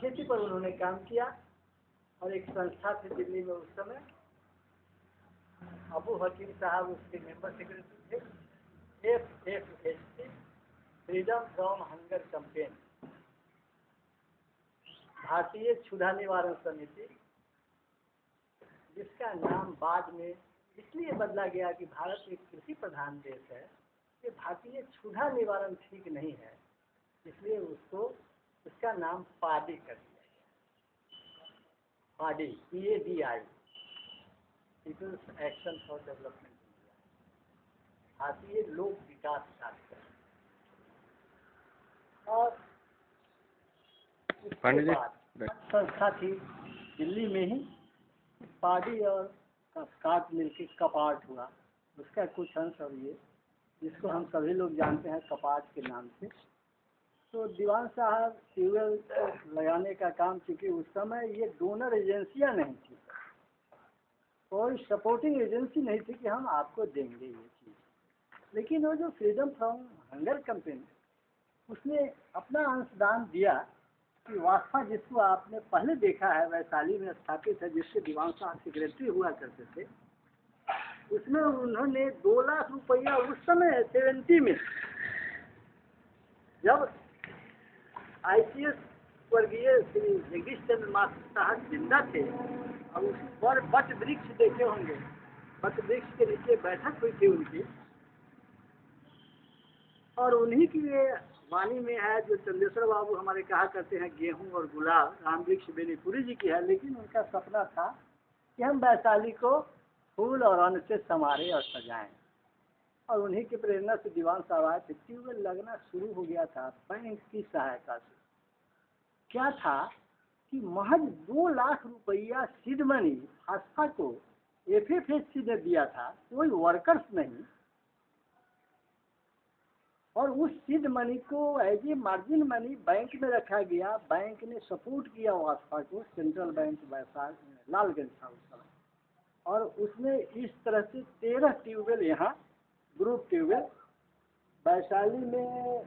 खेती पर उन्होंने काम किया और एक संस्था थी दिल्ली में उस समय। अबू हकीम साहब उसके मेंबर सेक्रेटरी थे। F F S C freedom from hunger campaign भारतीय क्षुधा निवारण समिति, जिसका नाम बाद में इसलिए बदला गया कि भारत एक कृषि प्रधान देश है कि भारतीय क्षुधा निवारण ठीक नहीं है, इसलिए उसको उसका नाम पाडी कर दिया। PADI P A D I people's action for development India भारतीय लोक विकास कार्यक्रम। और संस्था थी दिल्ली में ही। पाडी और काट मिल के कपाट हुआ। उसका कुछ अंश और ये जिसको हम सभी लोग जानते हैं कपाट के नाम से। तो दीवान साहब ट्यूबवेल लगाने का काम चूँकि उस समय ये डोनर एजेंसियाँ नहीं थी। कोई सपोर्टिंग एजेंसी नहीं थी कि हम आपको देंगे ये चीज़। लेकिन वो जो फ्रीडम फ्रॉम हंगर कंपनी, उसने अपना अंशदान दिया कि वास्ता जिसको आपने पहले देखा है वैशाली में स्थापित है, जिससे दीवान साहब सेक्रेटरी हुआ करते थे, उसमें उन्होंने दो लाख रुपया उस समय सेवेंटी में, जब आई सी स्वर्गीय श्री जगदीश चंद्र साहब ज़िंदा थे। और उस पर बट वृक्ष देखे होंगे। बट वृक्ष के नीचे बैठक हुई थी उनकी। और उन्हीं की ये वाणी में है जो चंदेश्वर बाबू हमारे कहा करते हैं, गेहूँ और गुलाब। राम वृक्ष बेनीपुरी जी की है, लेकिन उनका सपना था कि हम वैशाली को फूल और अन्न से संवारें और सजाएँ। और उन्हीं की प्रेरणा से दीवान साहब आए थे। ट्यूबवेल लगना शुरू हो गया था। बैंक की सहायता से। क्या था कि महज दो लाख रुपया सीड मनी भाजपा को एफ़ एफ़ एस सी ने दिया था, कोई वर्कर्स नहीं। और उस सीड मनी को as a margin money bank में रखा गया। बैंक ने सपोर्ट किया वास्पा को सेंट्रल बैंक वैसा लालगंज था उस समय। और उसमें इस तरह से तेरह ट्यूबवेल यहाँ ग्रुप ट्यूबवेल, वैशाली में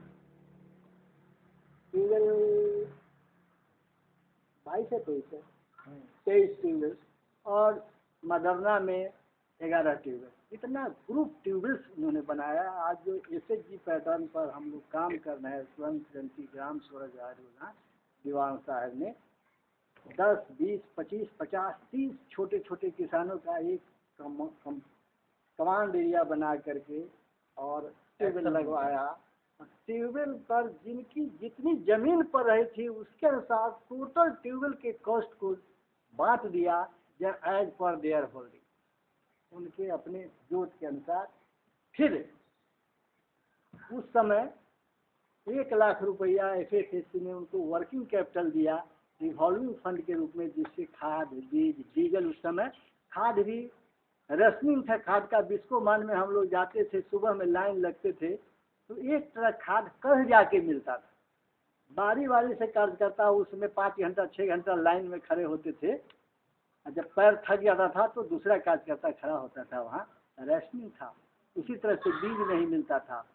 ट्यूबवेल बाईस है तेईस है। तेईस ट्यूबवेल और मदरना में ग्यारह ट्यूबवेल इतना ग्रुप ट्यूबवेल्स उन्होंने बनाया। आज जो एस एच जी पैटर्न पर हम लोग काम कर रहे हैं स्वयं जयंती ग्राम स्वरोजगार योजना दीवान साहब ने दस बीस पच्चीस पचास तीस छोटे छोटे किसानों का एक कम, कम, कमांड एरिया बना करके और ट्यूबवेल लगवाया। ट्यूबवेल पर जिनकी जितनी ज़मीन पर रही थी, उसके अनुसार टोटल ट्यूबवेल के कॉस्ट को बांट दिया एज पर देयर होल्डिंग उनके अपने जोत के अनुसार फिर उस समय एक लाख रुपया एफ़ एफ़ एस सी ने उनको वर्किंग कैपिटल दिया रिवॉल्विंग फंड के रूप में, जिससे खाद, बीज, डीजल उस समय खाद भी, रसमिन था, खाद का बिस्को मान में हम लोग जाते थे, सुबह में लाइन लगते थे तो एक तरह खाद कह जाके मिलता था। बारी बारी से कार्य करता, उसमें पाँच घंटा छः घंटा लाइन में खड़े होते थे। जब पैर थक जाता था तो दूसरा कार्यकर्ता खड़ा होता था वहाँ। रेशनिंग था। उसी तरह से बीज नहीं मिलता था।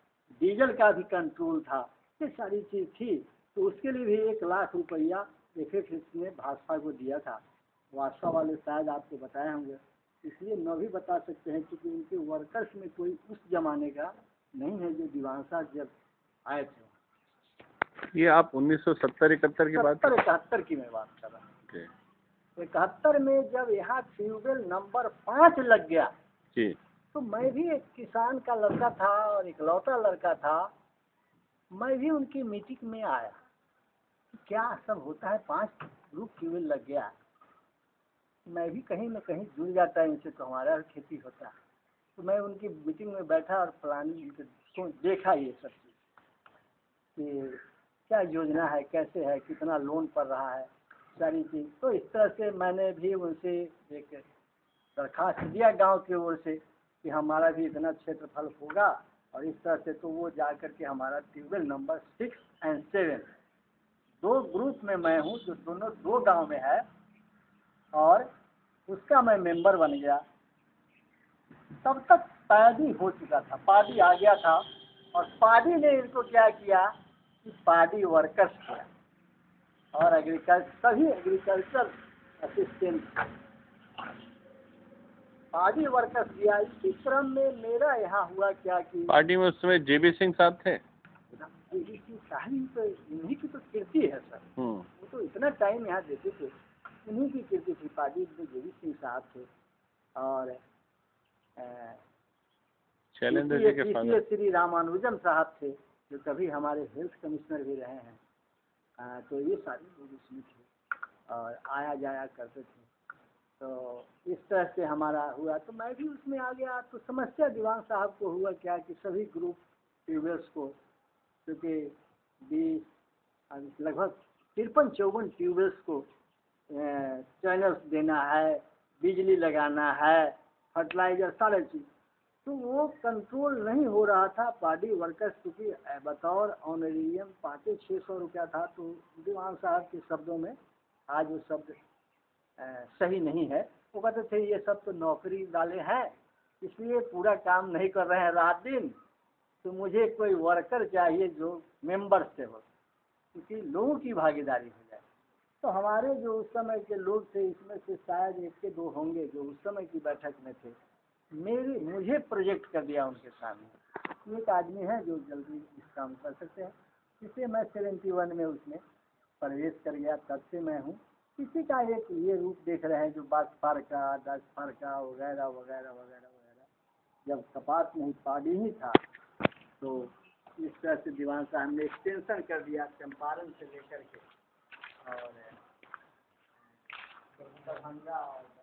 डीजल का भी कंट्रोल था। ये सारी चीज़ थी। तो उसके लिए भी एक लाख रुपया एफ़ एफ़ ने भाजपा को दिया था। वास्ता वाले शायद आपको बताए होंगे। इसलिए न भी बता सकते हैं, क्योंकि उनके वर्कर्स में कोई उस जमाने का नहीं है जो दीवान जब आए थे। ये आप 1970 इकहत्तर की बात इकहत्तर की मैं बात कर रहा हूँ। इकहत्तर में जब यहाँ ट्यूबवेल नंबर पाँच लग गया जी। तो मैं भी एक किसान का लड़का था और इकलौता लड़का था। मैं भी उनकी मीटिंग में आया। कि क्या सब होता है? पाँच ग्रुप ट्यूबवेल लग गया। मैं भी कहीं न कहीं जुड़ जाता है इनसे तो हमारा खेती होता है। तो मैं उनकी मीटिंग में बैठा और प्लानिंग तो देखा ये सब चीज़ कि क्या योजना है, कैसे है, कितना लोन पड़ रहा है, सारी चीज़। तो इस तरह से मैंने भी उनसे एक दरखास्त दिया गाँव की ओर से कि हमारा भी इतना क्षेत्रफल होगा और इस तरह से तो वो जा कर के हमारा tubewell number six and seven दो ग्रुप में मैं हूँ, जो दोनों दो गाँव में है और उसका मैं मेंबर बन गया। तब तक पादी हो चुका था पादी आ गया था और पादी ने इनको क्या किया कि पादी वर्कर्स किया और एग्रीकल्चर सभी एग्रीकल्चर असिस्टेंट पार्टी वर्कर्स दिया इसी क्रम में मेरा यहाँ हुआ क्या कि पार्टी में उस समय जेबी सिंह साहब थे। तो इन्हीं की तो कीर्ति है सर। हम्म। वो तो इतना टाइम यहाँ देते थे इन्हीं की कीर्ति थी पार्टी में जेबी सिंह साहब थे। और शैलेंद्र जी के फादर श्री रामानुजम साहब थे जो कभी हमारे हेल्थ कमिश्नर भी रहे हैं। आ, तो ये सारे लोग इसमें थे और आया जाया करते थे। तो इस तरह से हमारा हुआ। तो मैं भी उसमें आ गया। तो समस्या दीवान साहब को हुआ क्या कि सभी ग्रुप ट्यूबवेल्स को क्योंकि बीस लगभग तिरपन चौवन ट्यूबवेल्स को चैनल्स देना है बिजली लगाना है फर्टिलाइज़र, सारे चीज़। तो वो कंट्रोल नहीं हो रहा था पार्टी वर्कर्स क्योंकि बतौर ऑनरेरियम पाँचे छः सौ रुपया था तो दीवान साहब के शब्दों में आज वो शब्द सही नहीं है। वो कहते थे, ये सब तो नौकरी वाले हैं, इसलिए पूरा काम नहीं कर रहे हैं रात दिन। तो मुझे कोई वर्कर चाहिए जो मेंबर से हो, क्योंकि लोगों की भागीदारी हो। तो हमारे जो उस समय के लोग थे, इसमें से शायद एक के दो होंगे जो उस समय की बैठक में थे। मेरे, मुझे प्रोजेक्ट कर दिया उनके सामने। एक आदमी है जो जल्दी इस काम कर सकते हैं। इसलिए मैं सेवेंटी वन में उसमें प्रवेश कर गया। तब से मैं हूँ। इसी का एक ये रूप देख रहे हैं जो बास फार का दस फार का वगैरह वगैरह वगैरह वगैरह। जब कपास नहीं पानी ही था तो इस तरह से दीवान साहब ने एक्सटेंशन कर दिया, चंपारण से लेकर के। और दरभंगा और